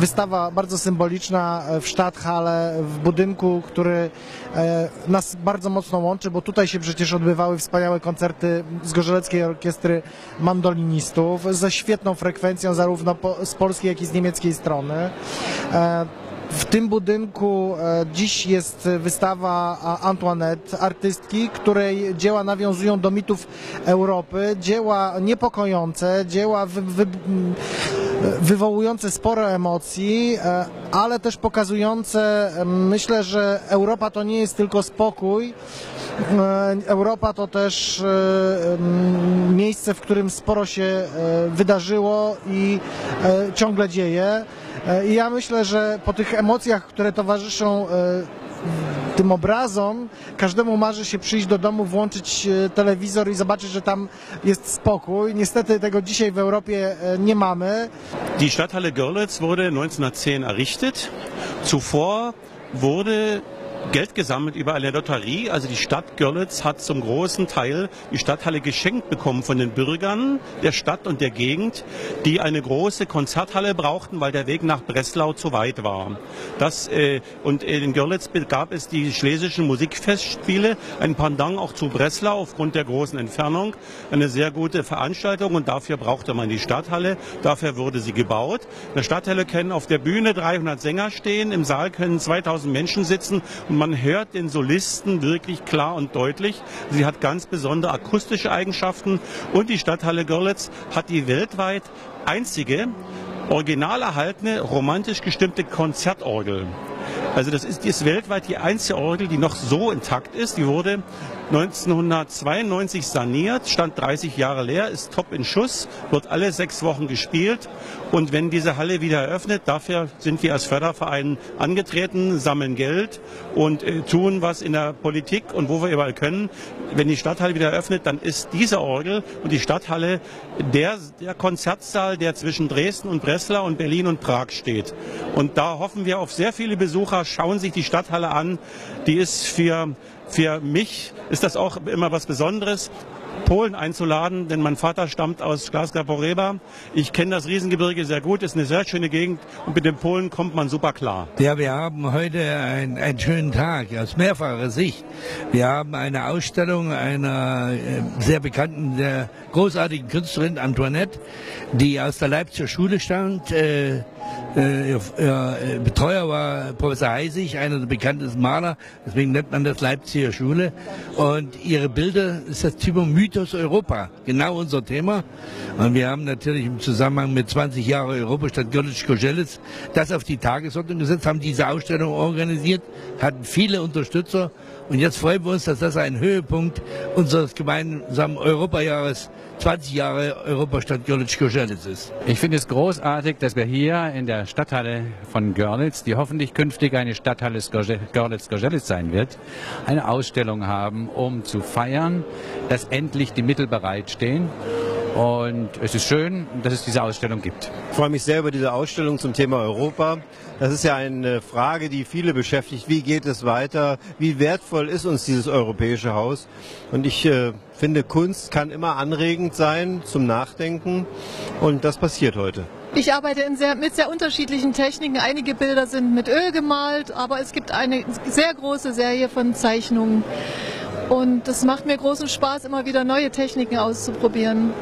wystawa bardzo symboliczna w Stadthalle, w budynku, który nas bardzo mocno łączy, bo tutaj się przecież odbywały wspaniałe koncerty z Gorzeleckiej Orkiestry Mandolinistów ze świetną frekwencją zarówno z polskiej, jak i z niemieckiej strony. W tym budynku e, dziś jest wystawa Antoinette, artystki, której dzieła nawiązują do mitów Europy, dzieła niepokojące, dzieła wy, wy, wywołujące sporo emocji, e, ale też pokazujące, myślę, że Europa to nie jest tylko spokój, e, Europa to też miejsce, w którym sporo się wydarzyło i ciągle dzieje. E, I ja myślę, że po tych emocjach, które towarzyszą e, tym obrazom, każdemu marzy się przyjść do domu, włączyć e, telewizor i zobaczyć, że tam jest spokój. Niestety tego dzisiaj w Europie nie mamy. Die Stadthalle Görlitz wurde 1910 errichtet. Zuvor wurde Geld gesammelt über eine Lotterie. Also die Stadt Görlitz hat zum großen Teil die Stadthalle geschenkt bekommen von den Bürgern der Stadt und der Gegend, die eine große Konzerthalle brauchten, weil der Weg nach Breslau zu weit war. Das, äh, und in Görlitz gab es die schlesischen Musikfestspiele, ein Pendant auch zu Breslau aufgrund der großen Entfernung. Eine sehr gute Veranstaltung und dafür brauchte man die Stadthalle. Dafür wurde sie gebaut. In der Stadthalle können auf der Bühne 300 Sänger stehen, im Saal können 2000 Menschen sitzen man hört den Solisten wirklich klar und deutlich. Sie hat ganz besondere akustische Eigenschaften und die Stadthalle Görlitz hat die weltweit einzige original erhaltene, romantisch gestimmte Konzertorgel. Also das ist, ist weltweit die einzige Orgel, die noch so intakt ist. Die wurde 1992 saniert, stand 30 Jahre leer, ist top in Schuss, wird alle sechs Wochen gespielt. Und wenn diese Halle wieder eröffnet, dafür sind wir als Förderverein angetreten, sammeln Geld und äh, tun was in der Politik und wo wir überall können. Wenn die Stadthalle wieder eröffnet, dann ist diese Orgel und die Stadthalle der, der Konzertsaal, der zwischen Dresden und Breslau und Berlin und Prag steht. Und da hoffen wir auf sehr viele Besucher, schauen sich die Stadthalle an. Die ist für für mich ist das auch immer was Besonderes. Polen einzuladen, denn mein Vater stammt aus Glasgow Poreba. Ich kenne das Riesengebirge sehr gut, ist eine sehr schöne Gegend und mit den Polen kommt man super klar. Ja, wir haben heute ein, einen schönen Tag aus mehrfacher Sicht. Wir haben eine Ausstellung einer äh, sehr bekannten, sehr großartigen Künstlerin Antoinette, die aus der Leipziger Schule stammt. Äh, äh, ihr, ihr Betreuer war Professor Heisig, einer der bekanntesten Maler, deswegen nennt man das Leipziger Schule. Und ihre Bilder ist das Typo Mythos Europa, genau unser Thema. Und wir haben natürlich im Zusammenhang mit 20 Jahren Europastadt Görlitz-Koschelitz das auf die Tagesordnung gesetzt, haben diese Ausstellung organisiert, hatten viele Unterstützer. Und jetzt freuen wir uns, dass das ein Höhepunkt unseres gemeinsamen Europajahres 20 Jahre Europastadt Görlitz-Koschelitz ist. Ich finde es großartig, dass wir hier in der Stadthalle von Görlitz, die hoffentlich künftig eine Stadthalle Görlitz-Koschelitz sein wird, eine Ausstellung haben, um zu feiern, dass endlich die Mittel bereitstehen. Und es ist schön, dass es diese Ausstellung gibt. Ich freue mich sehr über diese Ausstellung zum Thema Europa. Das ist ja eine Frage, die viele beschäftigt. Wie geht es weiter? Wie wertvoll ist uns dieses europäische Haus? Und ich äh, finde, Kunst kann immer anregend sein zum Nachdenken. Und das passiert heute. Ich arbeite sehr, mit sehr unterschiedlichen Techniken. Einige Bilder sind mit Öl gemalt, aber es gibt eine sehr große Serie von Zeichnungen. Und es macht mir großen Spaß, immer wieder neue Techniken auszuprobieren.